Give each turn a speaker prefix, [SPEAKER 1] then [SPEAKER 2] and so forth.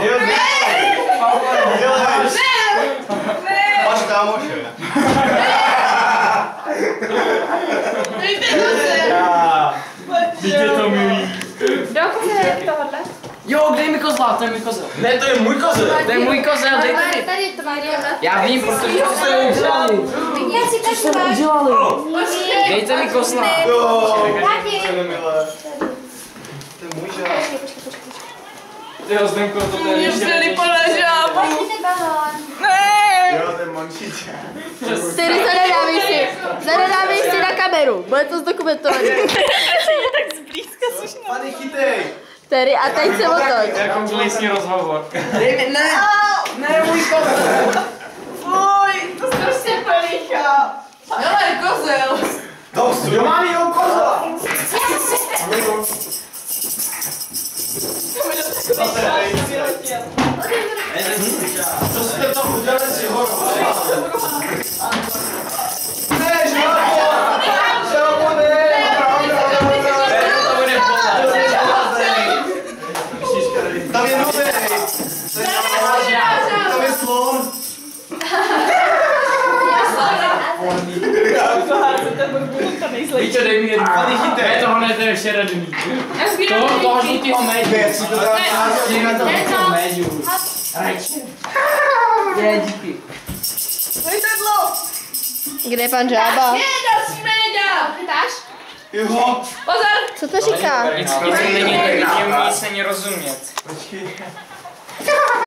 [SPEAKER 1] Deus? Deus né? Dar uma mochila? Vidíte to mi kozla, to je můj kozel.
[SPEAKER 2] Ne, to je můj kozel.
[SPEAKER 1] To je můj kozel, dej
[SPEAKER 3] tady. Tady to má
[SPEAKER 1] Já vím, protože to jste udělali.
[SPEAKER 3] Já si to
[SPEAKER 1] udělali. Dejte mi kozla.
[SPEAKER 3] Jo.
[SPEAKER 1] Ty ho Zdenko, to je ještě
[SPEAKER 3] Pojďte balón.
[SPEAKER 4] Jo, to je manšička.
[SPEAKER 5] Ty zadadávej si, zadadávej si na kameru, bude to zdokumentované.
[SPEAKER 4] Pane, chytej.
[SPEAKER 5] Tedy a teď se otoč.
[SPEAKER 1] Jako komplexní rozhovor.
[SPEAKER 2] Dej mi, ne. Ne, můj kozel.
[SPEAKER 4] Co jste to udělali si horo? Ne, žravo! Žravo, ne!
[SPEAKER 1] To bude pohled.
[SPEAKER 4] Tam je nový! Tam je slon!
[SPEAKER 1] Víte, dej mi jednu.
[SPEAKER 4] Tady chytej.
[SPEAKER 1] Ne, toho ne, to je šeredný. To, toho žlutýho médiu.
[SPEAKER 4] Věc, si to dám na
[SPEAKER 1] To toho médiu. Rajče. Je, díky.
[SPEAKER 5] Kde je pan Žába?
[SPEAKER 3] Chytáš?
[SPEAKER 4] Jo,
[SPEAKER 5] Co to říká?
[SPEAKER 1] Nic, nic není, nic, nic není rozumět.
[SPEAKER 4] počkej.